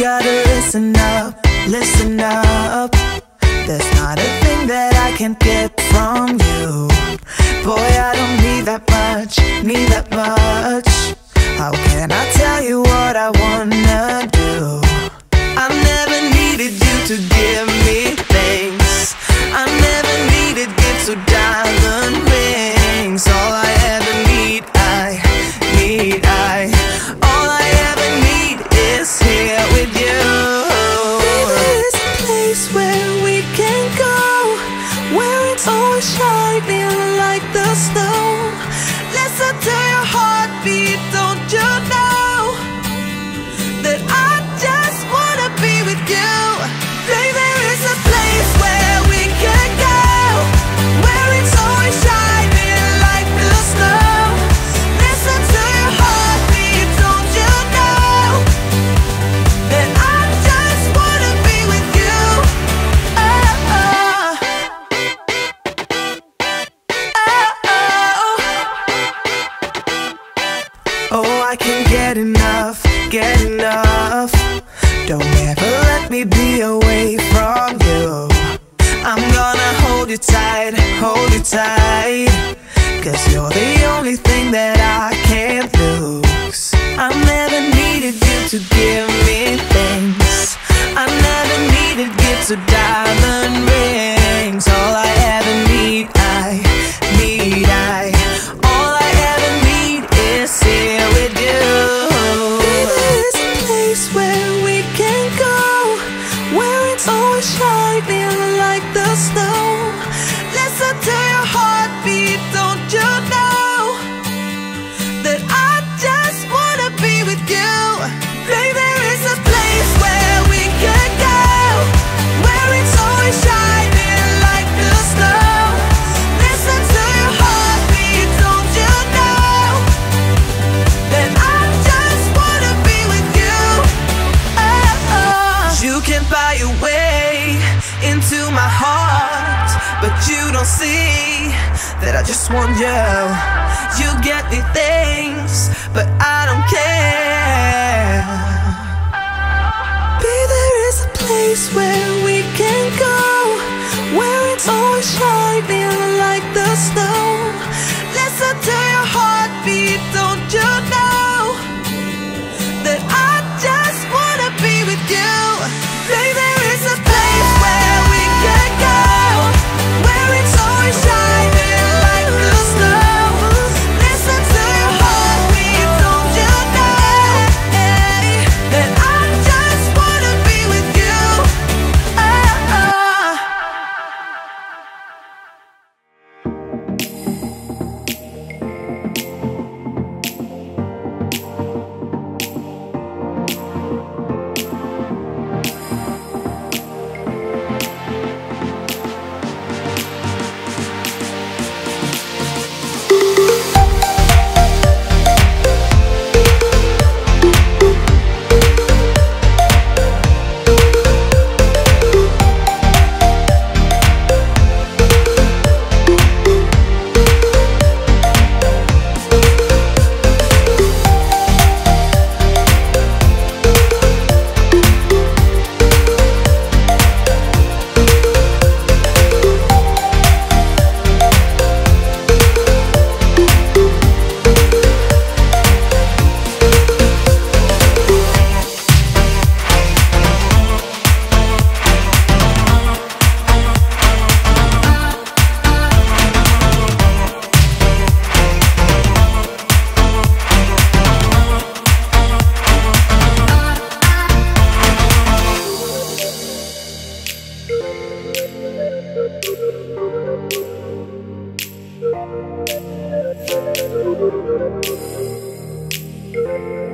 gotta listen up, listen up. There's not a thing that I can get from you. Boy, I don't need that much, need that much. How can I tell you what I wanna do? I never needed you to give me things I never needed it so buy your way into my heart, but you don't see that I just want you. You get me things, but I don't care. Amen.